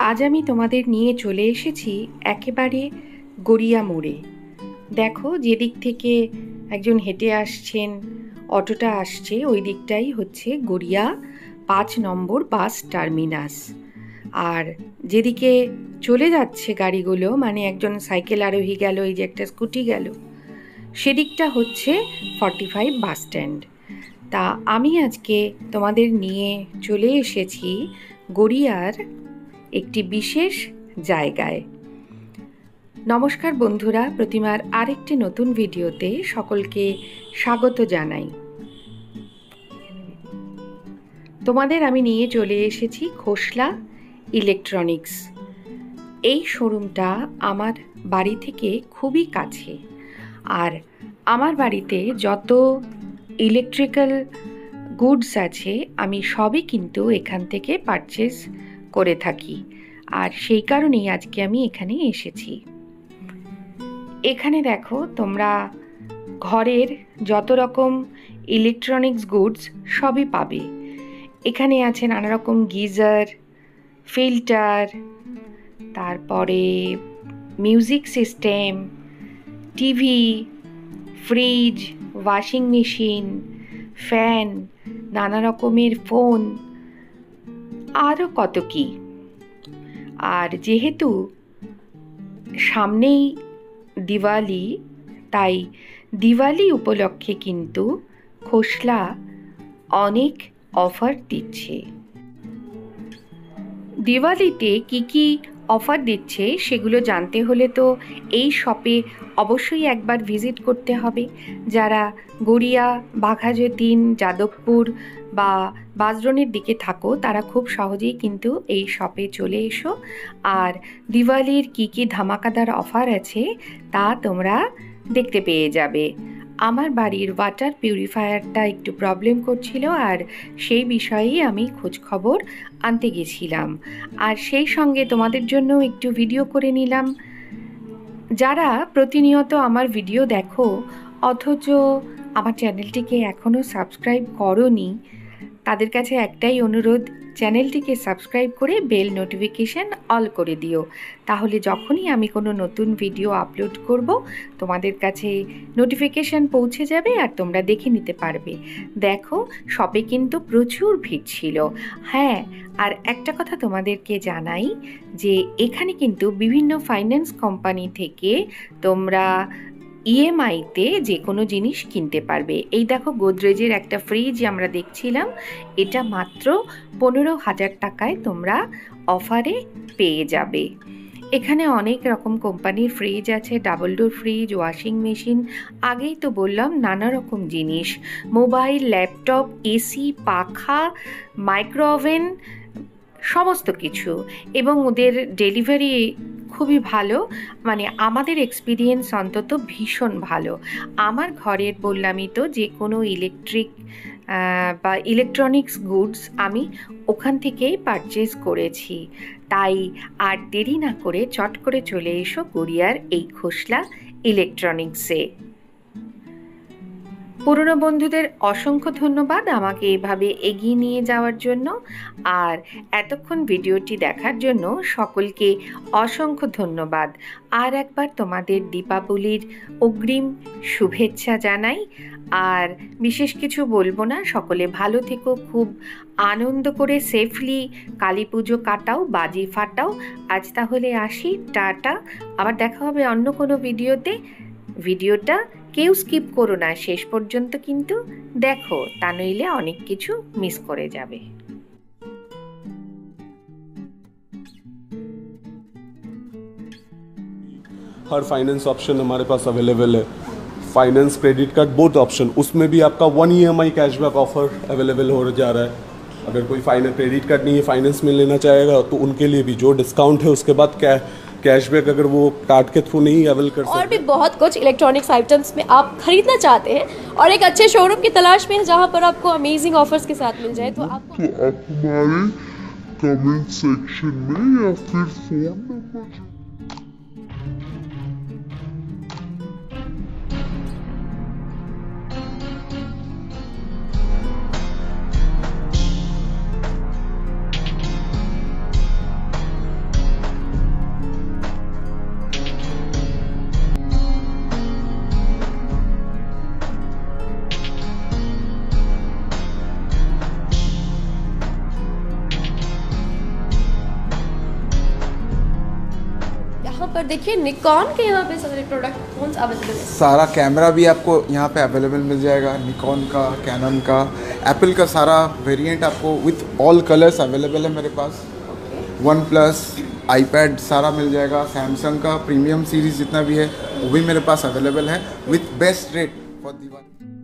আজ আমি তোমাদের নিয়ে চলে এসেছি একেবারে গড়িয়া মোড়ে। দেখো, যেদিক থেকে একজন হেঁটে আসছেন, অটোটা আসছে, ওই দিকটাই হচ্ছে গড়িয়া পাঁচ নম্বর বাস টার্মিনাস। আর যেদিকে চলে যাচ্ছে গাড়িগুলো মানে একজন সাইকেল আরোহী গেল, এই যে একটা স্কুটি গেল, সেদিকটা হচ্ছে ফর্টি ফাইভ বাস স্ট্যান্ড। তা আমি আজকে তোমাদের নিয়ে চলে এসেছি গড়িয়ার একটি বিশেষ জায়গায়। নমস্কার বন্ধুরা, প্রতিমার আরেকটি নতুন ভিডিওতে সকলকে স্বাগত জানাই। তোমাদের আমি নিয়ে চলে এসেছি খোসলা ইলেকট্রনিক্স। এই শোরুমটা আমার বাড়ি থেকে খুবই কাছে। আর আমার বাড়িতে যত ইলেকট্রিক্যাল গুডস আছে, আমি সবই কিন্তু এখান থেকে পারচেস করে থাকি। আর সেই কারণেই আজকে আমি এখানে এসেছি। এখানে দেখো তোমরা ঘরের যত রকম ইলেকট্রনিক্স গুডস সবই পাবে। এখানে আছে নানা রকম গিজার, ফিল্টার, তারপরে music system, TV, fridge, washing machine, fan, নানা রকমের ফোন আরও কত কি? আর যেহেতু সামনেই দিওয়ালি, তাই দিওয়ালি উপলক্ষে কিন্তু খোসলা অনেক অফার দিচ্ছে। দিওয়ালিতে কি কি অফার দিচ্ছে, সেগুলো জানতে হলে তো এই শপে অবশ্যই একবার ভিজিট করতে হবে। যারা গড়িয়া বাঘাযতীন যাদবপুর বা বাজরনের দিকে থাকো, তারা খুব সহজেই কিন্তু এই শপে চলে এসো। আর দিওয়ালির কি কি ধামাকাদার অফার আছে, তা তোমরা দেখতে পেয়ে যাবে। আমার বাড়ির ওয়াটার পিউরিফায়ারটা একটু প্রবলেম করছিল আর সেই বিষয়েই আমি খোঁজ খবর আনতে গেছিলাম। আর সেই সঙ্গে তোমাদের জন্য একটু ভিডিও করে নিলাম। যারা প্রতিনিয়ত আমার ভিডিও দেখো, অথচ আমার চ্যানেলটিকে এখনও সাবস্ক্রাইব করনি, তাদের কাছে একটাই অনুরোধ চ্যানেলটিকে সাবস্ক্রাইব করে বেল নোটিফিকেশান অল করে দিও। তাহলে যখনই আমি কোনো নতুন ভিডিও আপলোড করব, তোমাদের কাছে নোটিফিকেশান পৌঁছে যাবে আর তোমরা দেখে নিতে পারবে। দেখো, শপে কিন্তু প্রচুর ভিড় ছিল। হ্যাঁ আর একটা কথা তোমাদেরকে জানাই যে এখানে কিন্তু বিভিন্ন ফাইন্যান্স কোম্পানি থেকে তোমরা ইএমআইতে যে কোনো জিনিস কিনতে পারবে। এই দেখো গোদরেজের একটা ফ্রিজ আমরা দেখছিলাম। এটা মাত্র পনেরো হাজার টাকায় তোমরা অফারে পেয়ে যাবে। এখানে অনেক রকম কোম্পানির ফ্রিজ আছে double door fridge washing machine আগেই তো বললাম নানা রকম জিনিস। মোবাইল ল্যাপটপ এসি পাখা মাইক্রো ওভেন সমস্ত কিছু এবং ওদের ডেলিভারি খুবই ভালো। মানে আমাদের এক্সপিরিয়েন্স অন্তত ভীষণ ভালো। আমার ঘরের বললামই তো যে কোনো ইলেকট্রিক বা ইলেকট্রনিক্স গুডস আমি ওখান থেকেই পারচেস করেছি। তাই আর দেরি না করে চট করে চলে এসো গড়িয়ার এই খোসলা ইলেকট্রনিক্সে পুরনো বন্ধুদের অসংখ্য ধন্যবাদ আমাকে এভাবে এগিয়ে নিয়ে যাওয়ার জন্য। আর এতক্ষণ ভিডিওটি দেখার জন্য সকলকে অসংখ্য ধন্যবাদ। আর একবার তোমাদের দীপাবলির অগ্রিম শুভেচ্ছা জানাই। আর বিশেষ কিছু বলব না, সকলে ভালো থেকো, খুব আনন্দ করে সেফলি কালী পুজো কাটাও, বাজি ফাটাও। আজ তাহলে আসি, টাটা। আবার দেখা হবে অন্য কোনো ভিডিওতে। ভিডিওটা কেউ স্কিপ করো না শেষ পর্যন্ত কিন্তু দেখো তা নইলে অনেক কিছু মিস করে যাবে हर फाइनेंस ऑप्शन हमारे पास अवेलेबल है finance credit card both option उसमें भी आपका one E M I cashback offer available हो जा रहा है अगर कोई फाइनेंस क्रेडिट कार्ड नहीं है फाइनेंस में लेना चाहेगा तो उनके लिए भी जो डिस्काउंट है उसके बाद क्या कैशबैक अगर वो कार्ड के थ्रू नहीं अवेल कर सकते। और भी बहुत कुछ इलेक्ट्रॉनिक्स आइटम्स में आप खरीदना चाहते हैं और एक अच्छे शोरूम की तलाश में है जहाँ पर आपको अमेजिंग ऑफर्स के साथ मिल जाए तो आपको तो आप हमारे कमेंट सेक्शन में या फिर फ़ोन नंबर पर देखिए निकॉन के यहाँ पे सारे प्रोडक्ट फ़ोन अवेलेबल है। सारा कैमरा भी आपको यहाँ पे अवेलेबल मिल जाएगा निकॉन का कैनन का एप्पल का सारा वेरिएंट आपको विथ ऑल कलर्स अवेलेबल है मेरे पास। वन प्लस आईपैड सारा मिल जाएगा सैमसंग का प्रीमियम सीरीज़ जितना भी है वो भी मेरे पास अवेलेबल है with best rate for Diwali